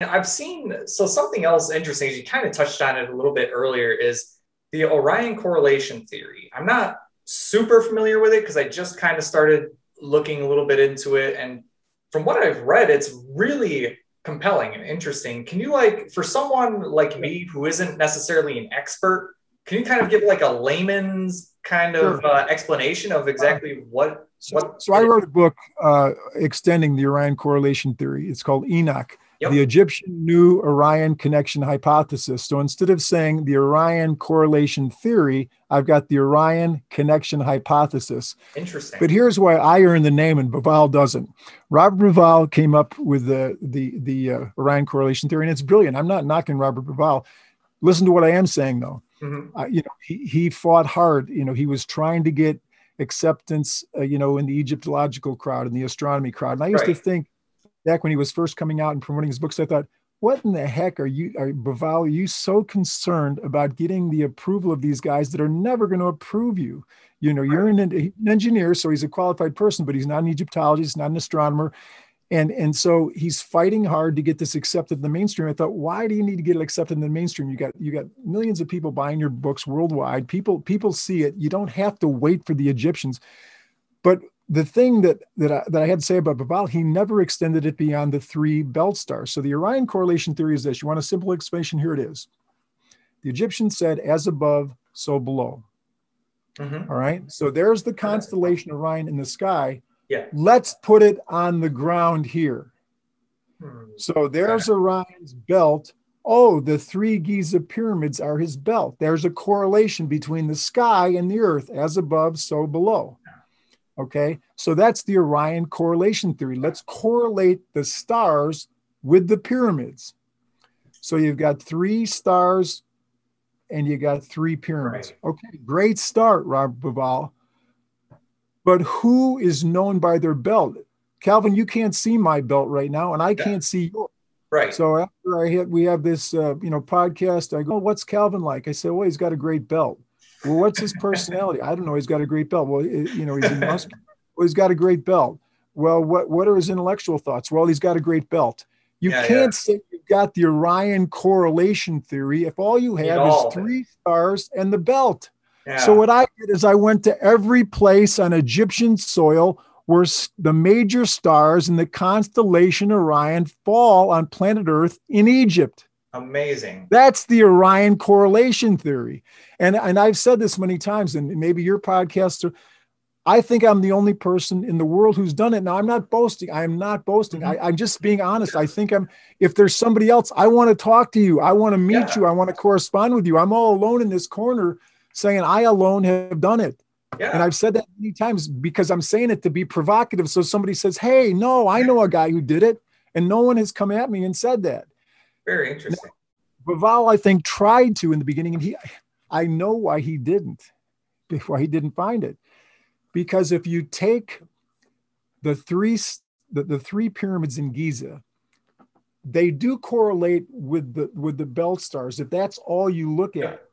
I've seen so something else interesting. You kind of touched on it a little bit earlier. Is the Orion correlation theory? I'm not super familiar with it because I just kind of started looking a little bit into it, and from what I've read, it's really compelling and interesting. Can you like for someone like me who isn't necessarily an expert, can you kind of give like a layman's kind of uh, explanation of exactly what what? So, so I wrote a book uh, extending the Orion correlation theory. It's called Enoch Yep. The Egyptian New Orion Connection Hypothesis. So instead of saying the Orion correlation theory, I've got the Orion Connection Hypothesis. Interesting. But here's why I earn the name and Bauval doesn't. Robert Bauval came up with the the the uh, Orion correlation theory, and it's brilliant. I'm not knocking Robert Bauval. Listen to what I am saying, though. Mm-hmm. Uh, you know, he, he fought hard. You know, he was trying to get acceptance. Uh, you know, in the Egyptological crowd and the astronomy crowd. And I used right. to think back when he was first coming out and promoting his books, I thought, what in the heck are you, are, are you so concerned about getting the approval of these guys that are never going to approve you? You know, you're an, an engineer, so he's a qualified person, but he's not an Egyptologist, not an astronomer. And, and so he's fighting hard to get this accepted in the mainstream. I thought, why do you need to get it accepted in the mainstream? You got you got millions of people buying your books worldwide. People people see it. You don't have to wait for the Egyptians. But the thing that that I, that I had to say about Bauval, he never extended it beyond the three belt stars. So the Orion correlation theory is this: you want a simple explanation? Here it is. The Egyptians said, "As above, so below." Mm-hmm. All right. So there's the constellation Orion in the sky. Yeah. Let's put it on the ground here. Hmm. So there's Orion's belt. Oh, the three Giza pyramids are his belt. There's a correlation between the sky and the earth, as above, so below. Okay, so that's the Orion correlation theory. Let's correlate the stars with the pyramids. So you've got three stars and you got three pyramids. Okay, great start, Rob Bauval. But who is known by their belt? Calvin, you can't see my belt right now, and I yeah. can't see yours. Right. So after I hit, we have this, uh, you know, podcast. I go, "What's Calvin like?" I said, "Well, he's got a great belt." Well, what's his personality? I don't know. He's got a great belt. Well, you know, he's in muscular. Well, he's got a great belt. Well, what what are his intellectual thoughts? Well, he's got a great belt. You yeah, can't yeah. say you've got the Orion correlation theory if all you have is three stars and the belt. Yeah. So what I did is I went to every place on Egyptian soil where the major stars in the constellation Orion fall on planet Earth in Egypt. Amazing. That's the Orion correlation theory. And, and I've said this many times, and maybe your podcast, I think I'm the only person in the world who's done it. Now, I'm not boasting. I am not boasting. Mm-hmm. I, am just being honest. I think I'm, if there's somebody else, I want to talk to you. I want to meet yeah. you. I want to correspond with you. I'm all alone in this corner saying I alone have done it. Yeah. And I've said that many times because I'm saying it to be provocative. So somebody says, Hey, no, I know a guy who did it. And no one has come at me and said that. Very interesting. Bauval, I think, tried to in the beginning, and he, I know why he didn't, why he didn't find it, because if you take the three the, the three pyramids in Giza, they do correlate with the with the belt stars. If that's all you look at,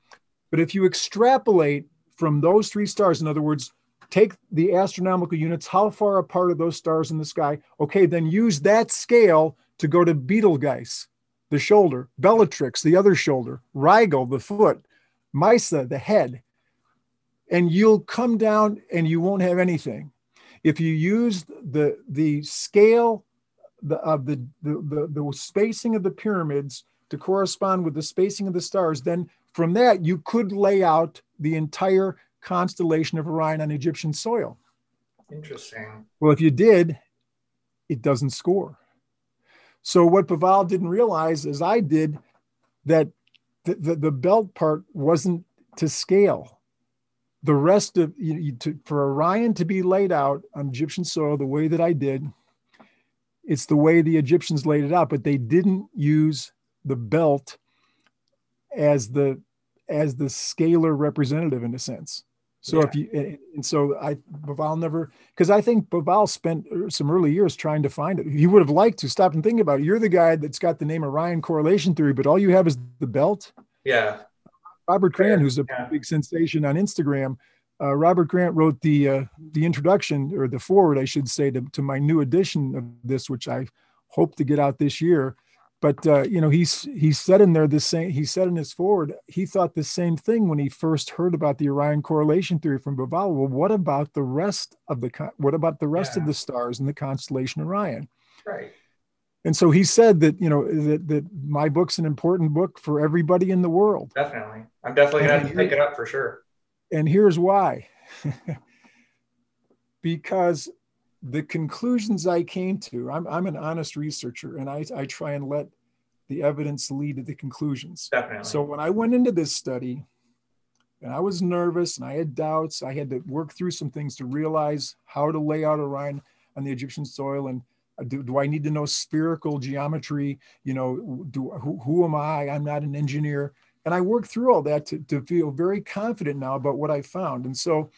but if you extrapolate from those three stars, in other words, take the astronomical units, how far apart are those stars in the sky? Okay, then use that scale to go to Betelgeuse the shoulder, Bellatrix, the other shoulder, Rigel, the foot, Meissa, the head. And you'll come down and you won't have anything. If you use the, the scale the, of the, the, the, the spacing of the pyramids to correspond with the spacing of the stars, then from that you could lay out the entire constellation of Orion on Egyptian soil. Interesting. Well, if you did, it doesn't score. So what Bauval didn't realize, as I did, that the, the, the belt part wasn't to scale. The rest of you, you, to, for Orion to be laid out on Egyptian soil the way that I did, it's the way the Egyptians laid it out, but they didn't use the belt as the as the scalar representative in a sense. So yeah. if you and so I Bauval never because I think Bauval spent some early years trying to find it. He would have liked to stop and think about it. You're the guy that's got the name Orion correlation theory, but all you have is the belt. Yeah. Robert Grant, who's a yeah. big sensation on Instagram, uh, Robert Grant wrote the uh, the introduction or the foreword, I should say, to, to my new edition of this, which I hope to get out this year. But uh, you know he's he said in there the same he said in his foreword he thought the same thing when he first heard about the orion correlation theory from Bauval. well what about the rest of the what about the rest yeah. of the stars in the constellation orion? Right. And so he said that you know that, that my book's an important book for everybody in the world. Definitely. I'm definitely going to pick it up for sure. and here's why. Because the conclusions I came to, I'm, I'm an honest researcher and I, I try and let the evidence lead to the conclusions. Definitely. So when I went into this study and I was nervous and I had doubts, I had to work through some things to realize how to lay out Orion on the Egyptian soil and uh, do, do I need to know spherical geometry? You know, do, who, who am I? I'm not an engineer. And I worked through all that to, to feel very confident now about what I found. And so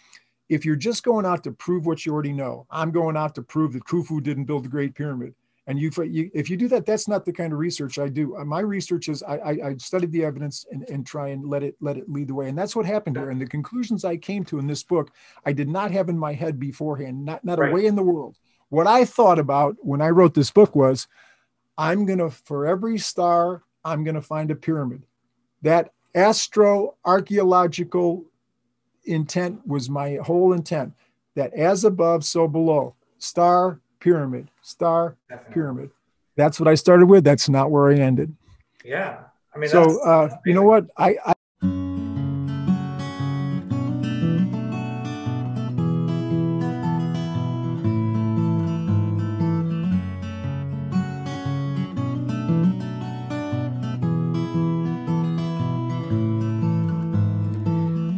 if you're just going out to prove what you already know, I'm going out to prove that Khufu didn't build the Great Pyramid. And you, if you do that, that's not the kind of research I do. Uh, my research is I, I, I studied the evidence and, and try and let it let it lead the way. And that's what happened here. And the conclusions I came to in this book, I did not have in my head beforehand, not not right. a way in the world. What I thought about when I wrote this book was, I'm gonna for every star, I'm gonna find a pyramid. That astro archaeological intent was my whole intent that as above, so below. Star, pyramid, star, Definitely. pyramid. That's what I started with. That's not where I ended. Yeah. I mean, so, uh, you know what? I, I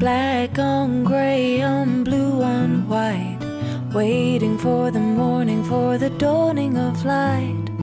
black on gray on blue on white, waiting for the morning, for the dawning of light.